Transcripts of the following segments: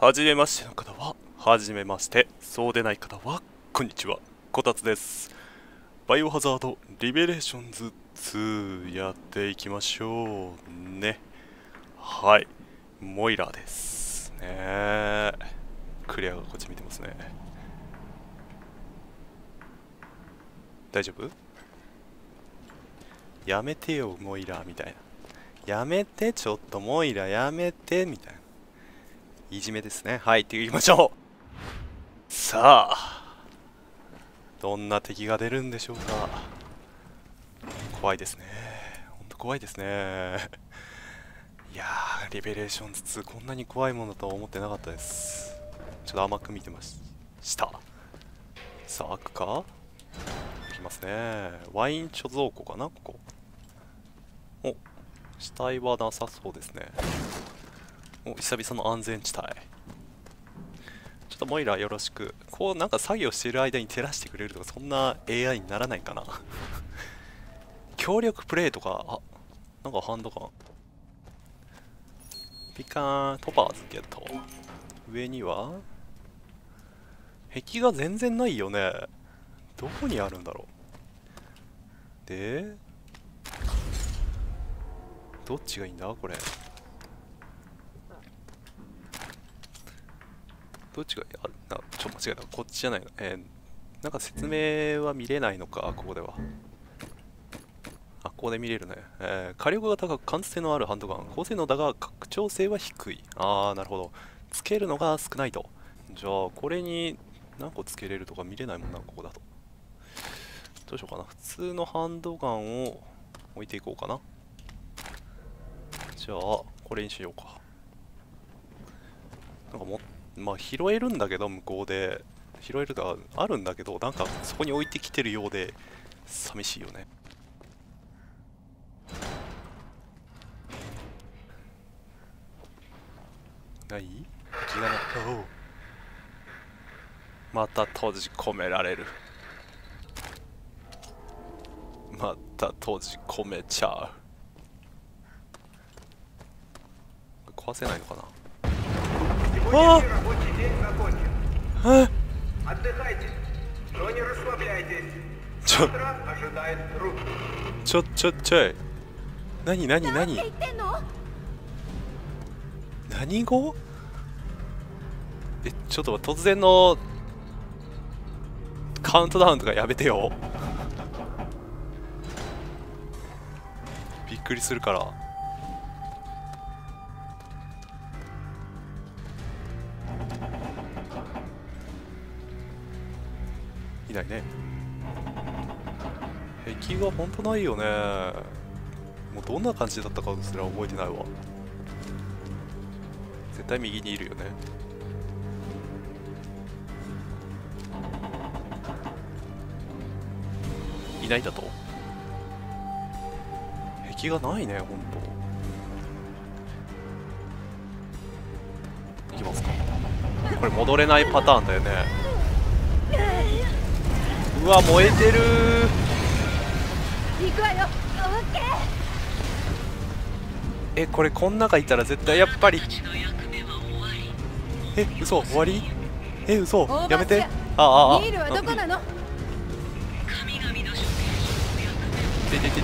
はじめましての方は、はじめまして。そうでない方は、こんにちは。こたつです。バイオハザードリベレーションズ2やっていきましょうね。はい。モイラです。ねクレアがこっち見てますね。大丈夫？やめてよ、モイラみたいな。やめて、ちょっとモイラーやめて、みたいな。いじめですね。はい、っていましょう。さあ、どんな敵が出るんでしょうか。怖いですね。ほんと怖いですね。いやー、リベレーションズ2、こんなに怖いものだとは思ってなかったです。ちょっと甘く見てました。さあ、開くかいきますね。ワイン貯蔵庫かな、ここ。お、死体はなさそうですね。お久々の安全地帯。ちょっとモイラよろしく。こうなんか作業してる間に照らしてくれるとかそんな AI にならないかな。協力プレイとかあなんかハンドガン。ピカーントパーズゲット。上には壁が全然ないよね。どこにあるんだろう。でどっちがいいんだ？これ。どっちがあなちょ間違えた。こっちじゃないの？えーなんか説明は見れないのかここでは。あここで見れるね、えー火力が高く貫通性のあるハンドガン。高性能だが拡張性は低い。ああなるほど。つけるのが少ないと。じゃあこれに何個つけれるとか見れないもんなここだと。どうしようかな。普通のハンドガンを置いていこうかな。じゃあこれにしようか。なんかもまあ拾えるんだけど向こうで。拾えるがあるんだけどなんかそこに置いてきてるようで寂しいよね。ない？気がなおう。また閉じ込められる。また閉じ込めちゃう。壊せないのかな？Сегодняшний рабочий день закончен. え Отдыхайте, но не расслабляйтесь. ちょ Завтра ожидает труд. ちょちょちょい何何何言ってんの何語えちょっと突然のカウントダウンとかやめてよびっくりするから ないね。壁が本当ないよね。もうどんな感じだったかすら覚えてないわ。絶対右にいるよね。いないだと？壁がないねほんと。いきますか。これ戻れないパターンだよね。うわ燃えてる。行くわよ。オッケー。えこれこん中いたら絶対やっぱり。え嘘終わり？え嘘や。めて。あああニールはどこなの？ででで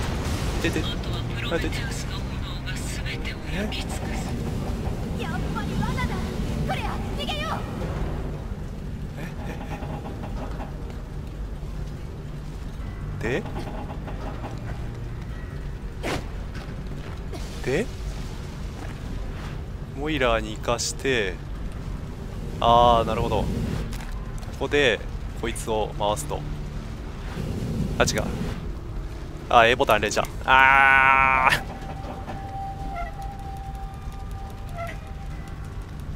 でであででえやっぱり罠だこれや逃げようででモイラーに生かしてああなるほど。ここでこいつを回すと。あ違う。あー A ボタン連射。あ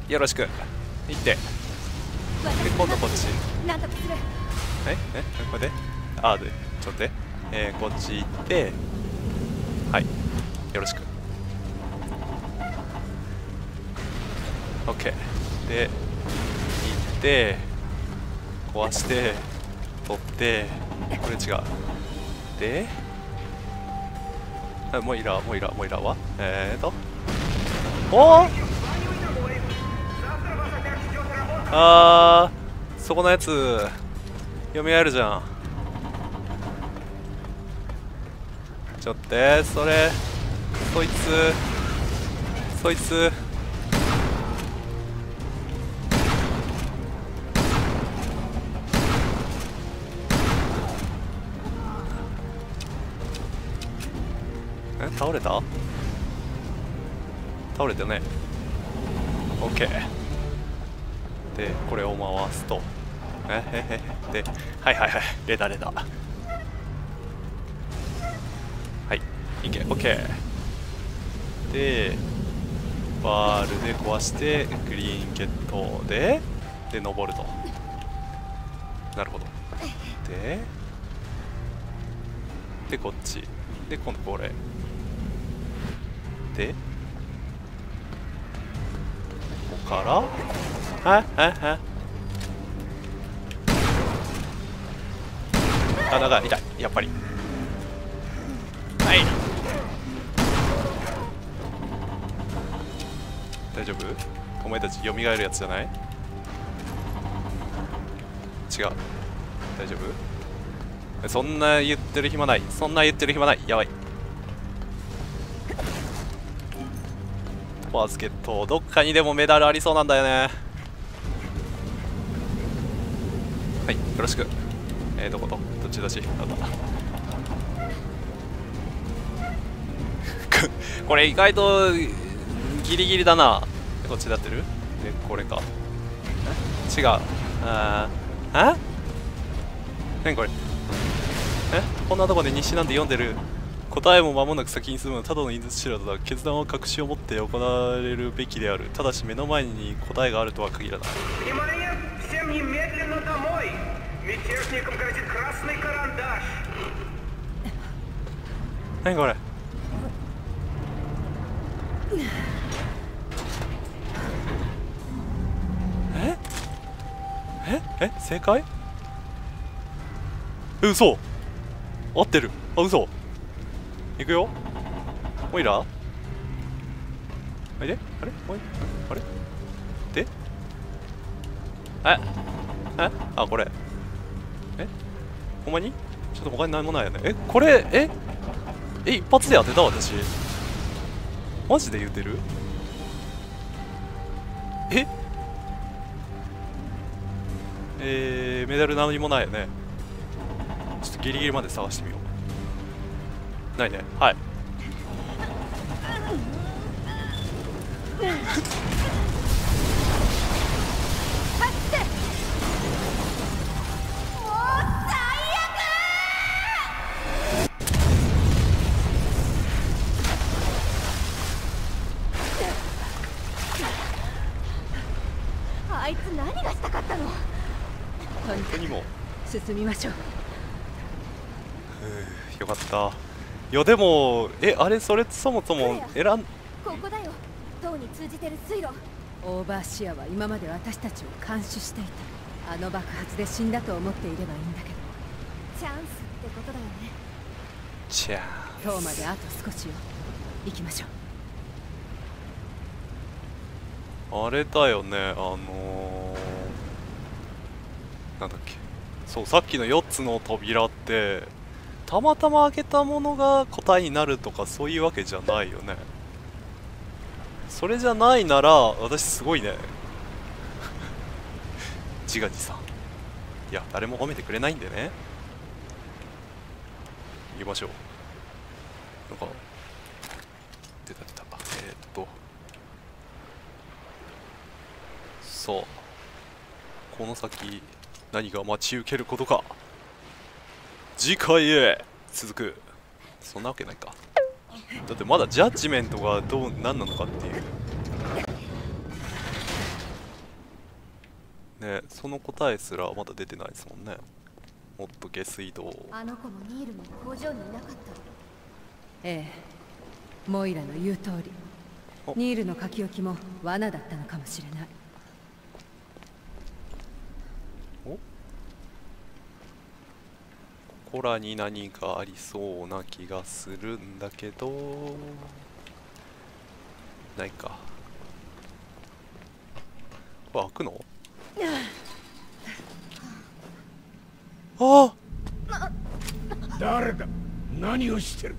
ー。よろしく。行って。で今度こっち。え？え？これで？あでちょっと待って、えー、こっち行ってはいよろしく。OK で行って壊して取ってこれ違う。でもういら、もういら、もういらはえー、っと。おー。あーそこのやつ読み合えるじゃん。ってそれそいつそいつ。え倒れた？倒れてね。OK でこれを回すと。えへへではいはいはい。レダレダいけ OK でバールで壊してグリーンゲットでで登ると。なるほど。ででこっち。で今度これ。でここから。はいはいはいあ長い痛い。やっぱり。大丈夫？お前たち蘇るやつじゃない？違う。大丈夫？そんな言ってる暇ない。そんな言ってる暇ない。やばい。バスケットどっかにでもメダルありそうなんだよね。はいよろしく。えー、どこと？どっちどっちあっ これ意外とギリギリだな。こっちだってる？でこれか。違う。ああ何これ？え？こんなとこで日誌なんて読んでる？答えも間もなく先に進むのただの犬知らずだ決断は確信を持って行われるべきである。ただし目の前に答えがあるとは限らない。何これ？え正解？え嘘。合ってる。あ嘘。いくよ。オイラあれで。あれ？おい。あれ？で？え？え？あこれ。え？ほんまに？ちょっと他に何もないよね。えこれえ？え一発で当てた私。マジで言うてる？えー、メダル何もないよね。ちょっとギリギリまで探してみよう。ないね。はい。進みましょう。よかった。いやでもえあれそれそもそも選んここだよ。塔に通じてる水路。オーバーシアは今まで私たちを監視していた。あの爆発で死んだと思っていればいいんだけど。チャンスってことだよね。チャー塔まであと少しよ。行きましょう。あれだよねあのー、なんだっけそうさっきの4つの扉ってたまたま開けたものが答えになるとかそういうわけじゃないよね。それじゃないなら私すごいね。自画自賛。いや誰も褒めてくれないんでね。行きましょう。なんか出た出た。えー、っと。さあこの先何が待ち受けることか。次回へ。続く。そんなわけないか。だってまだジャッジメントがどう何なのかっていう。ねその答えすらまだ出てないですもんね。もっと下水道あの子もニールも工場にいなかったええ。モイラの言う通り。お。ニールの書き置きも罠だったのかもしれないおここらに何かありそうな気がするんだけど。ないか。これ開くの？あ誰だ？何をしてる？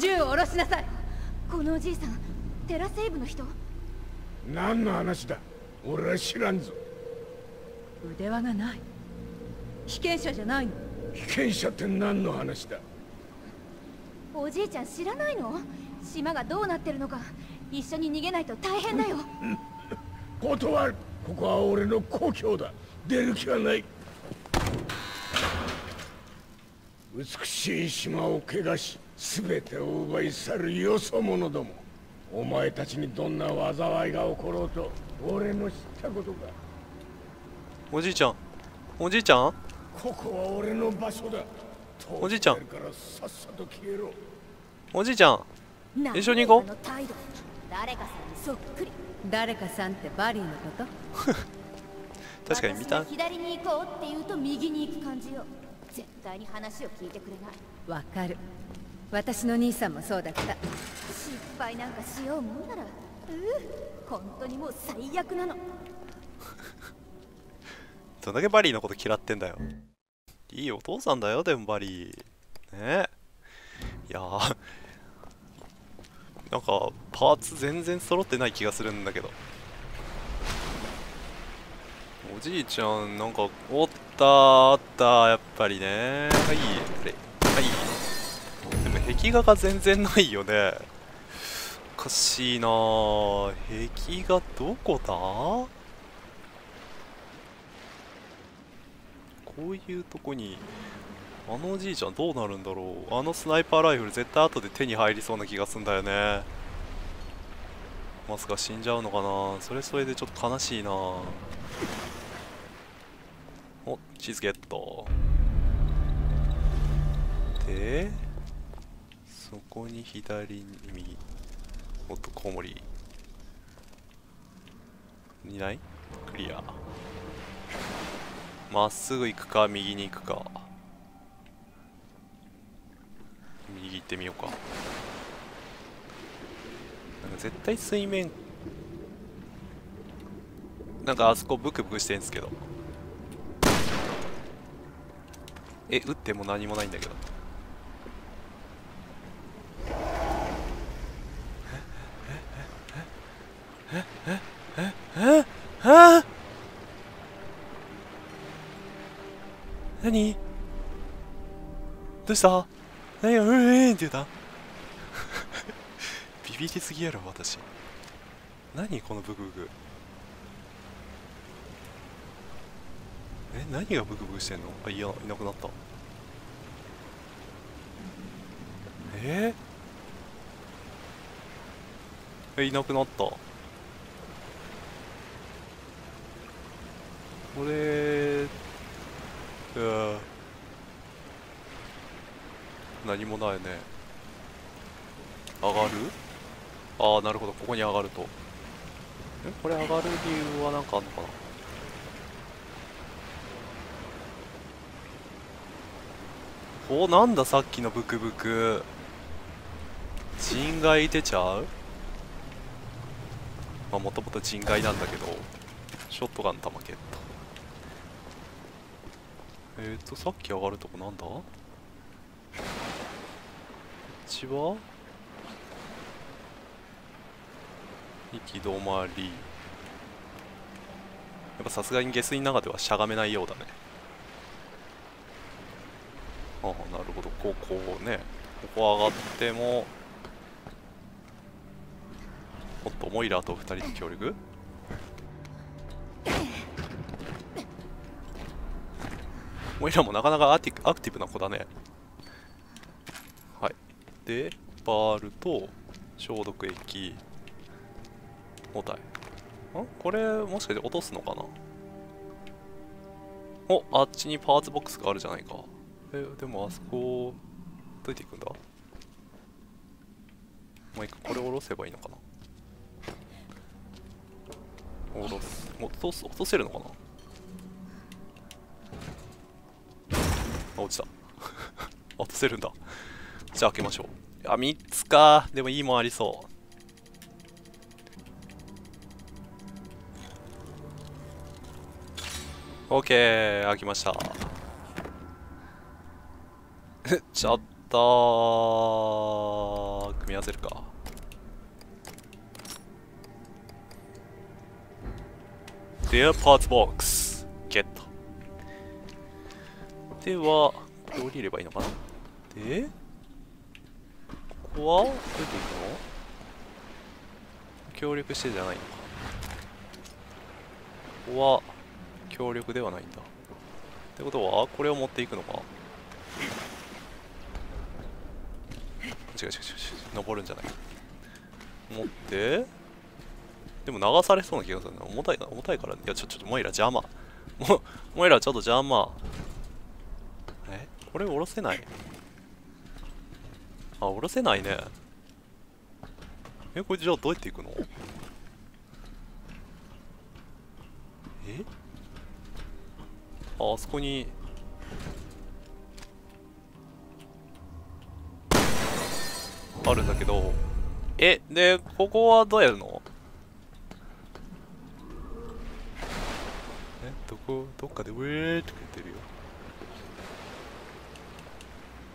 銃を下ろしなさい。このおじいさんテラセーブの人？何の話だ？俺は知らんぞ。腕輪がない被験者じゃないの。被験者って何の話だ？おじいちゃん知らないの？島がどうなってるのか。一緒に逃げないと大変だよ。断る。ここは俺の故郷だ。出る気はない。美しい島を汚し全てを奪い去るよそ者ども。お前たちにどんな災いが起ころうと俺の知ったことかおじいちゃん。おじいちゃん？ここは俺の場所だ。おじいちゃん。通ってやるからさっさと消えろ。おじいちゃん一緒に行こう。誰かさんにそっくり。誰かさんってバリーのこと？確かに見た。左に行こうって言うと右に行く感じよ。絶対に話を聞いてくれない。わかる。私の兄さんもそうだった。失敗なんかしようもんなら。うう本当にもう最悪なのどんだけバリーのこと嫌ってんだよ。いいお父さんだよでもバリー。ね。えいやー。なんかパーツ全然揃ってない気がするんだけど。おじいちゃんなんかおったあったやっぱりね。はいあれ。はい。でも壁画が全然ないよね。おかしいなあ壁画どこだ？こういうとこにあのおじいちゃんどうなるんだろう。あのスナイパーライフル絶対後で手に入りそうな気がすんだよね。まさか死んじゃうのかな。それそれでちょっと悲しいな。おチーズゲット。でそこに左に右おっとコウモリ。いない？クリア。まっすぐ行くか右に行くか。右行ってみようか。なんか絶対水面なんかあそこブクブクしてんすけど。え撃っても何もないんだけど。えええええええ何？どうした？何が？うえーんって言った？ビビりすぎやろ私。何？このブクブク。え何がブクブクしてんの？あいやいなくなった。え？ー、えいなくなった。これうわ何もないね。上がる？ああなるほど。ここに上がると。えこれ上がる理由は何かあんのかな？おなんださっきのブクブク。人外出ちゃう？まあもともと人外なんだけどショットガン弾ゲットえーとさっき上がるとこなんだ？こっちは？行き止まり。やっぱさすがに下水の中ではしゃがめないようだね。ああなるほど。ここね。ここ上がってもおっとモイラーと2人で協力？モイラもなかなかアティアクティブな子だね。はい。でバールと消毒液。包帯んこれもしかして落とすのかな？おあっちにパーツボックスがあるじゃないか。えでもあそこどうやって行くんだ？もう一回これ下ろせばいいのかな？下ろす。も落とす落とせるのかな？あ落ちた。落とせるんだ。じゃあ開けましょう。あ3つか。でもいいもんありそう。オッケー開きました。ちょっと組み合わせるか。デアパーツボックスではこれ降りればいいのかな？でここはどうやって行くの？協力してじゃないのか。ここは協力ではないんだ。ってことはこれを持っていくのか？違う違う違う違う。登るんじゃない。持ってでも流されそうな気がするな。重たいな重たいから。いやちょちょっとモイラ邪魔。もモイラちょっと邪魔。これ下ろせない。あ下ろせないね。えこれじゃあどうやっていくの？え？ああそこに。あるんだけど。えでここはどうやるの？えどこどっかでウェーって言ってるよ。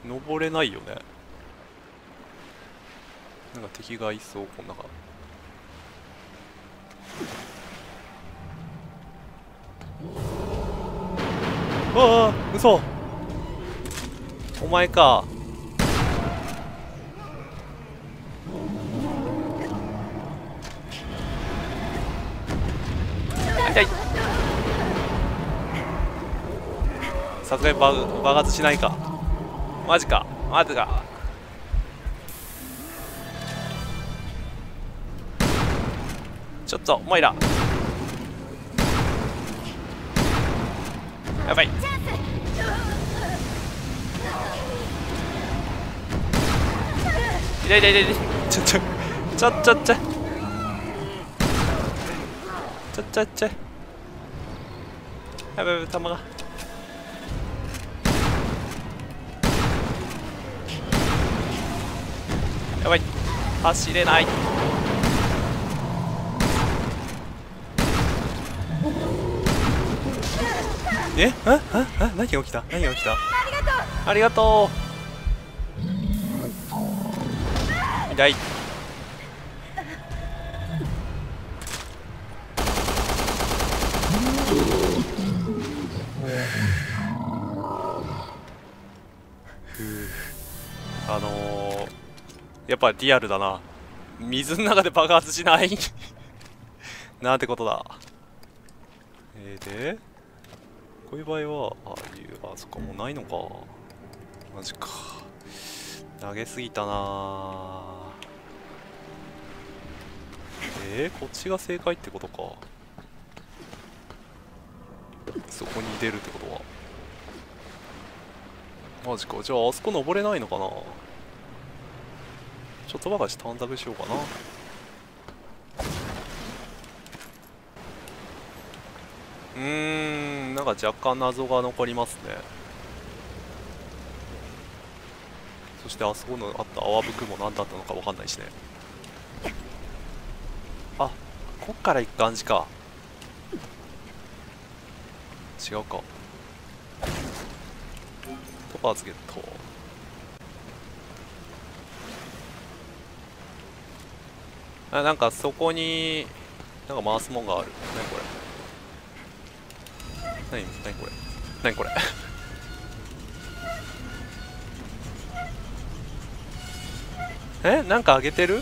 登れないよね。なんか敵がいそうこん中。ああ嘘。お前か。痛い。さすがに爆発しないか。マジか。マジかちょっとモイラやばい。い痛い痛い痛い。ちょちょちょちょちょちょちょちょやばいやばい弾が。やばい。走れない。え？あああ何が起きた？何が起きた？ありがとう。痛い。あのー、やっぱリアルだな。水の中で爆発しない？なんてことだ。えー、で？こういう場合はああいうあそっかもうないのか。マジか。投げすぎたな。えー、こっちが正解ってことか。そこに出るってことは。マジか。じゃああそこ登れないのかな。ちょっとばかし短冊しようかな。うーんなんか若干謎が残りますね。そしてあそこのあった泡吹くも何だったのか分かんないしね。あこっから行く感じか。違うか。トパーズゲット。あなんかそこになんか回すもんがある。何これ。何何これ。何これ。え？なんかあげてる？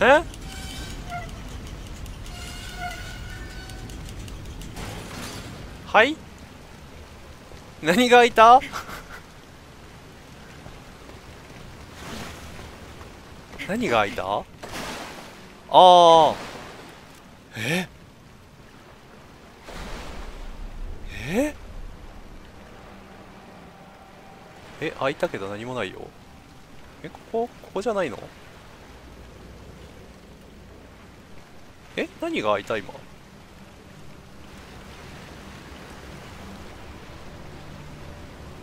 え？はい？何がいた？何が開いた？ああえ？え？え開いたけど何もないよ。えここここじゃないの？え？何が開いた今？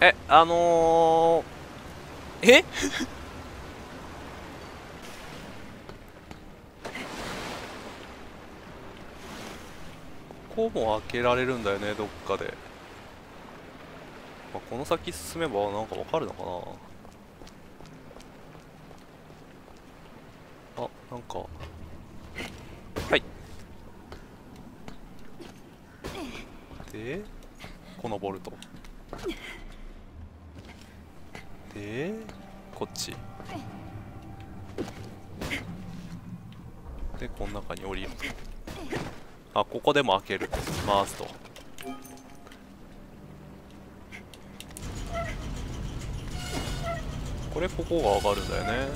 えあのー、え？こも開けられるんだよねどっかで、まあ、この先進めばなんかわかるのかな。あなんか。はい。でこのボルト。でこっち。でこの中に降りるとあここでも開ける。回すと。これここが上がるんだよね。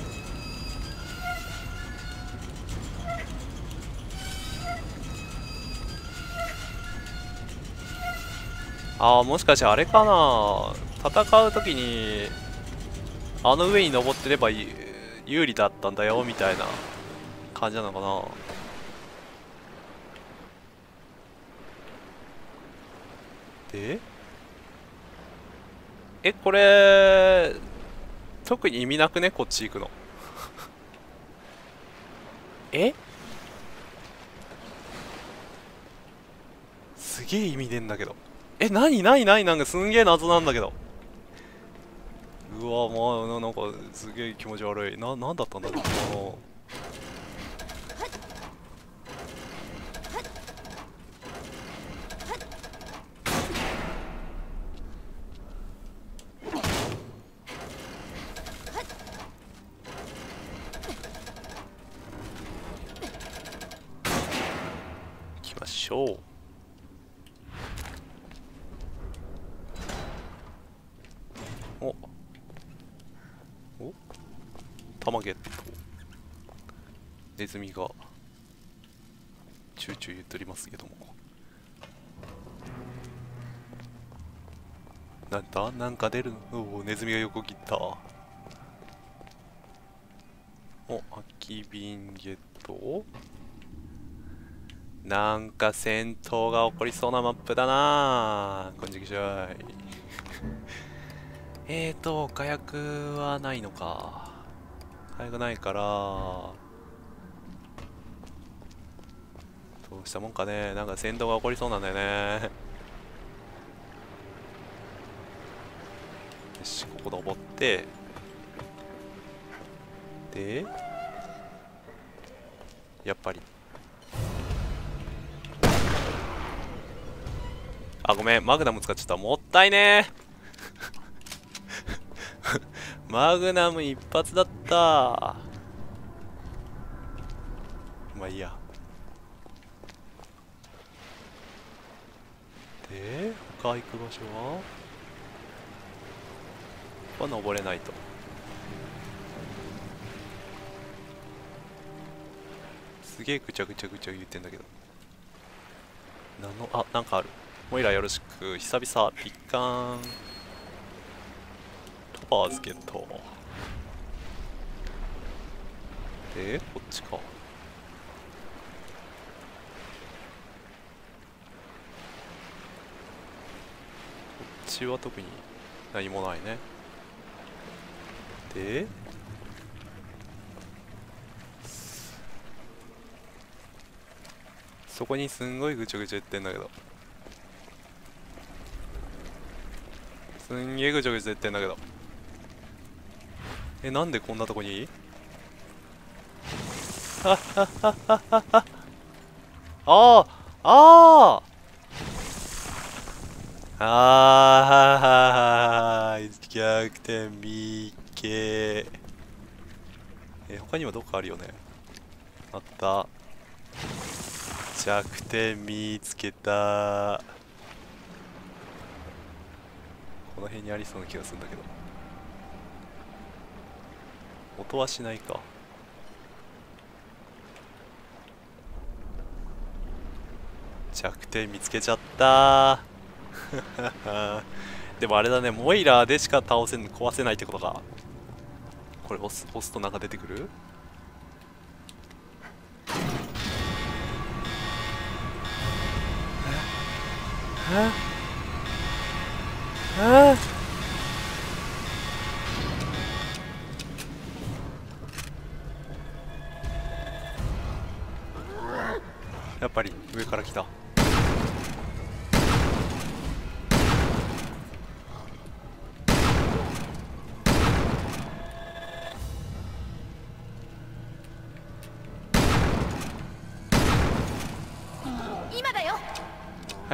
ああもしかしてあれかな。戦う時にあの上に登ってれば有利だったんだよみたいな感じなのかなでえこれ特に意味なくね？こっち行くの。え？すげえ意味ねえんだけど。え何？何？何？なんかすんげえ謎なんだけど。うわまあななんかすげえ気持ち悪い。な何だったんだろうこの行きましょうおお玉ゲットネズミがチューチュー言っておりますけどもなんだなんか出るおおネズミが横切ったお空き瓶ゲットなんか戦闘が起こりそうなマップだなこんにちは えーと、火薬はないのか。火薬ないから、どうしたもんかね。なんか戦闘が起こりそうなんだよね。よし、ここ登って、で、やっぱり。あ、ごめん、マグナム使っちゃった。もったいね。マグナム一発だったまあいいやで他行く場所は？は登れないと。すげえぐちゃぐちゃぐちゃ言ってんだけど。なのあなんかある。モイラよろしく。久々。ピッカーントパーズゲット。でこっちか。こっちは特に何もないね。でそこにすんごいぐちゃぐちゃ言ってんだけど。すんげえぐちゃぐちゃ言ってんだけど。えなんでこんなとこに？あああああ逆転見っけえ他にもどっかあるよね。あった。弱点見つけた。この辺にありそうな気がするんだけど。音はしないか。弱点見つけちゃった。でもあれだね。モイラーでしか倒せん壊せないってことか。これ押す押すとなんか出てくる？え？え？やっぱり上から来た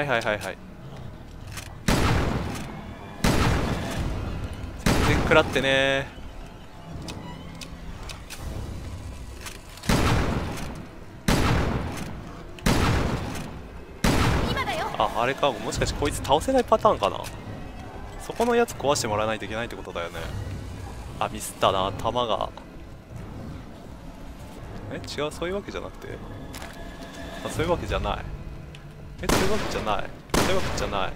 はいはいはいはい。全然食らってね。ああれか。もしかしてこいつ倒せないパターンかな。そこのやつ壊してもらわないといけないってことだよね。あミスったな。弾が。え？違う。そういうわけじゃなくて。あそういうわけじゃないえそうじゃない。そうじゃない。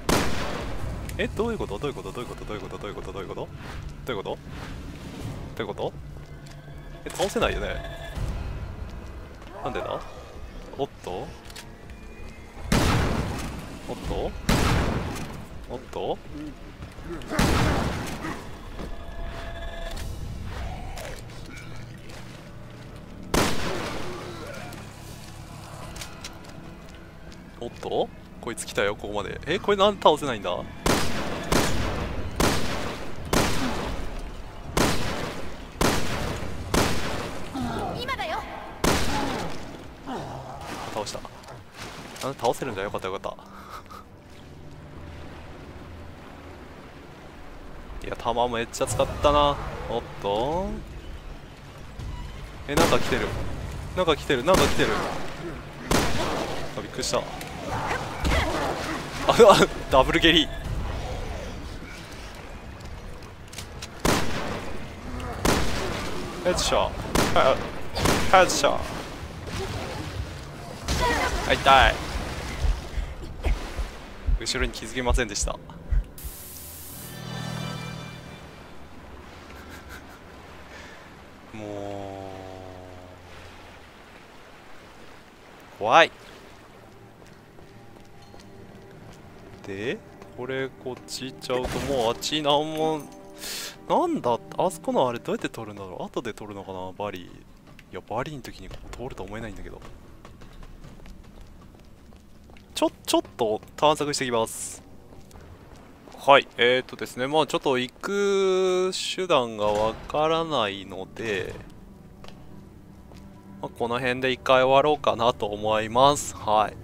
えどういうこと？どういうこと？どういうこと？どういうこと？どういうこと？どういうこと？どういうこと？どういうこと？え倒せないよね。なんでだ？おっと？おっと？おっと？おっと？こいつ来たよここまで。えこれなんで倒せないんだ？倒した。あ倒せるんだよかったよかった。いや弾めっちゃ使ったな。おっと？えなんか来てる。なんか来てる。なんか来てる。あびっくりしたダブル蹴り。ヘッドショットヘッドショッ痛い。後ろに気づきませんでした。もう。怖いでこれこっち行っちゃうともうあっちなんもなんだ？あそこのあれどうやって取るんだろう？後で取るのかな？バリ。ーいやバリーの時にここ通ると思えないんだけど。ちょ、ちょっと探索してきます。はい、えーとですね、まあちょっと行く手段がわからないので、まあ、この辺で一回終わろうかなと思います。はい。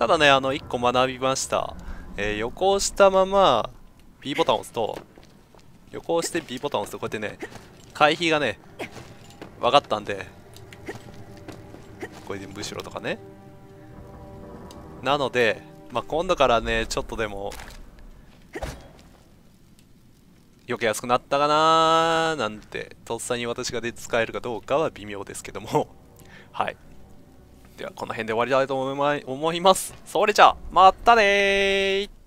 ただね、あの、一個学びました。えー横押したまま B ボタンを押すと、横押して B ボタンを押すと、こうやってね、回避がね、分かったんで、これでむしろとかね、なので、まあ、今度からね、ちょっとでも、避けやすくなったかなーなんて、とっさに私がで使えるかどうかは微妙ですけども、はい。では、この辺で終わりたいと思いま思います。それじゃあ、またねー